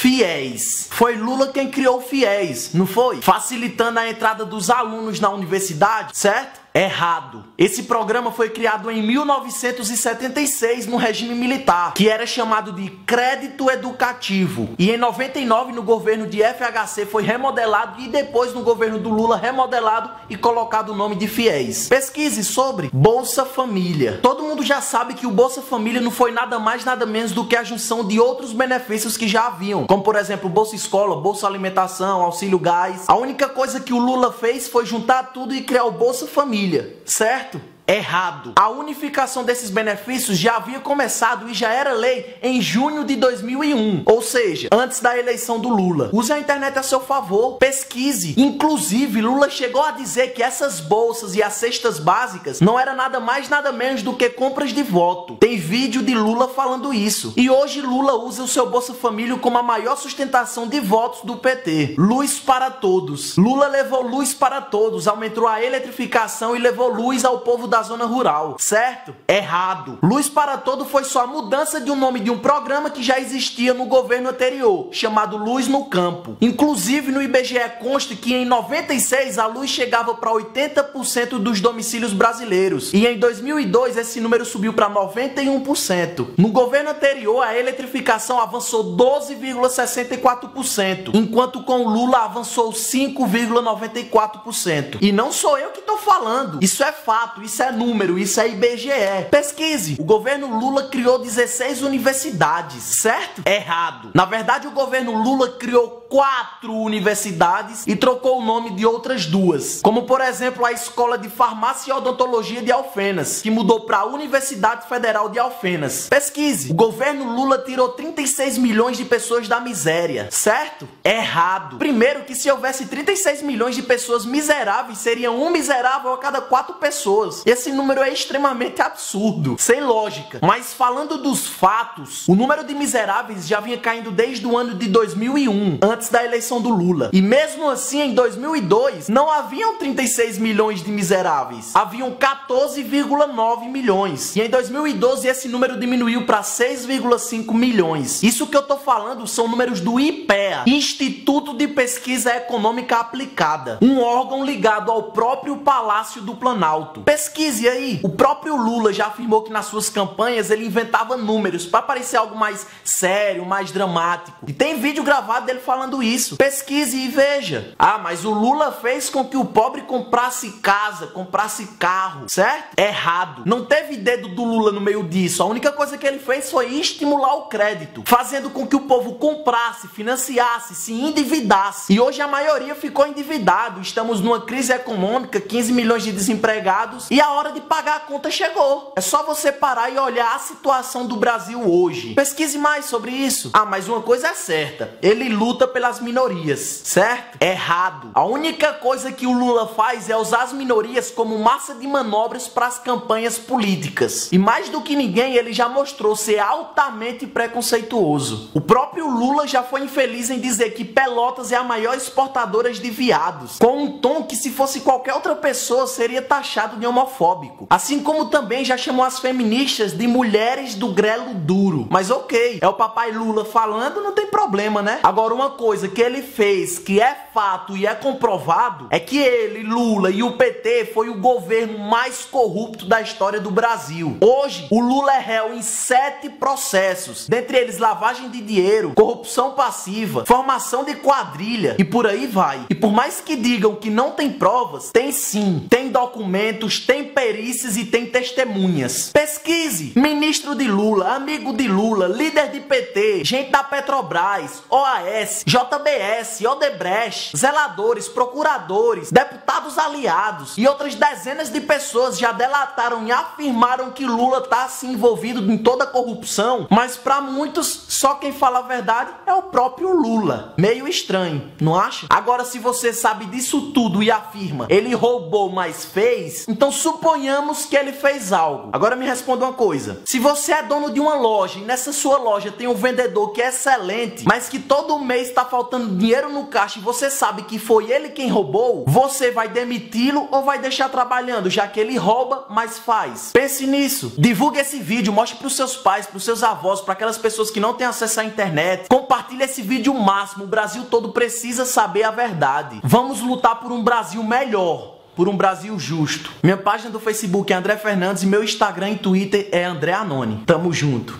Fiéis. Foi Lula quem criou o Fiéis, não foi? Facilitando a entrada dos alunos na universidade, certo? Errado. Esse programa foi criado em 1976 no regime militar, que era chamado de Crédito Educativo. E em 99 no governo de FHC foi remodelado e depois no governo do Lula remodelado e colocado o nome de Fiéis. Pesquise sobre Bolsa Família. Todo mundo já sabe que o Bolsa Família não foi nada mais nada menos do que a junção de outros benefícios que já haviam, como por exemplo Bolsa Escola, Bolsa Alimentação, Auxílio Gás. A única coisa que o Lula fez foi juntar tudo e criar o Bolsa Família certo? Errado. A unificação desses benefícios já havia começado e já era lei em junho de 2001, ou seja, antes da eleição do Lula. Use a internet a seu favor, pesquise. Inclusive, Lula chegou a dizer que essas bolsas e as cestas básicas não era nada mais nada menos do que compras de voto. Tem vídeo de Lula falando isso. E hoje Lula usa o seu Bolsa Família como a maior sustentação de votos do PT. Luz para todos. Lula levou luz para todos, aumentou a eletrificação e levou luz ao povo da da zona rural, certo? Errado. Luz para Todo foi só a mudança de um nome de um programa que já existia no governo anterior, chamado Luz no Campo. Inclusive no IBGE consta que em 96 a luz chegava para 80% dos domicílios brasileiros e em 2002 esse número subiu para 91%. No governo anterior a eletrificação avançou 12,64%, enquanto com Lula avançou 5,94%. E não sou eu que estou falando, isso é fato, isso é número, isso é IBGE. Pesquise. O governo Lula criou 16 universidades, certo? Errado. Na verdade, o governo Lula criou quatro universidades e trocou o nome de outras duas. Como, por exemplo, a Escola de Farmácia e Odontologia de Alfenas, que mudou para a Universidade Federal de Alfenas. Pesquise. O governo Lula tirou 36 milhões de pessoas da miséria, certo? Errado. Primeiro que se houvesse 36 milhões de pessoas miseráveis, seria um miserável a cada quatro pessoas. E esse número é extremamente absurdo, sem lógica. Mas falando dos fatos, o número de miseráveis já vinha caindo desde o ano de 2001, antes da eleição do Lula. E mesmo assim, em 2002, não haviam 36 milhões de miseráveis, haviam 14,9 milhões. E em 2012 esse número diminuiu para 6,5 milhões. Isso que eu tô falando são números do IPEA, Instituto de Pesquisa Econômica Aplicada, um órgão ligado ao próprio Palácio do Planalto. Pesquisa Pesquise aí. O próprio Lula já afirmou que nas suas campanhas ele inventava números para parecer algo mais sério, mais dramático. E tem vídeo gravado dele falando isso. Pesquise e veja. Ah, mas o Lula fez com que o pobre comprasse casa, comprasse carro, certo? Errado. Não teve dedo do Lula no meio disso. A única coisa que ele fez foi estimular o crédito, fazendo com que o povo comprasse, financiasse, se endividasse. E hoje a maioria ficou endividado. Estamos numa crise econômica, 15 milhões de desempregados e a hora de pagar a conta chegou. É só você parar e olhar a situação do Brasil hoje. Pesquise mais sobre isso. Ah, mas uma coisa é certa: ele luta pelas minorias, certo? Errado. A única coisa que o Lula faz é usar as minorias como massa de manobras para as campanhas políticas. E mais do que ninguém, ele já mostrou ser altamente preconceituoso. O próprio Lula já foi infeliz em dizer que Pelotas é a maior exportadora de viados, com um tom que se fosse qualquer outra pessoa seria taxado de homofóbico homofóbico. Assim como também já chamou as feministas de mulheres do grelo duro. Mas ok, é o papai Lula falando, não tem problema, né? Agora, uma coisa que ele fez que é fato e é comprovado é que ele, Lula e o PT foi o governo mais corrupto da história do Brasil. Hoje, o Lula é réu em sete processos, dentre eles lavagem de dinheiro, corrupção passiva, formação de quadrilha e por aí vai. E por mais que digam que não tem provas, tem sim. Tem documentos, tem perícias e tem testemunhas. Pesquise. Ministro de Lula, amigo de Lula, líder de PT, gente da Petrobras, OAS, JBS, Odebrecht, zeladores, procuradores, deputados aliados e outras dezenas de pessoas já delataram e afirmaram que Lula está assim envolvido em toda a corrupção, mas para muitos só quem fala a verdade é o próprio Lula. Meio estranho, não acha? Agora se você sabe disso tudo e afirma, ele roubou, mas fez, então suba Suponhamos que ele fez algo. Agora me responda uma coisa. Se você é dono de uma loja e nessa sua loja tem um vendedor que é excelente, mas que todo mês está faltando dinheiro no caixa e você sabe que foi ele quem roubou, você vai demiti-lo ou vai deixar trabalhando, já que ele rouba, mas faz? Pense nisso. Divulgue esse vídeo, mostre para os seus pais, para os seus avós, para aquelas pessoas que não têm acesso à internet. Compartilhe esse vídeo o máximo. O Brasil todo precisa saber a verdade. Vamos lutar por um Brasil melhor por um Brasil justo. Minha página do Facebook é André Fernandes e meu Instagram e Twitter é André Anoni. Tamo junto.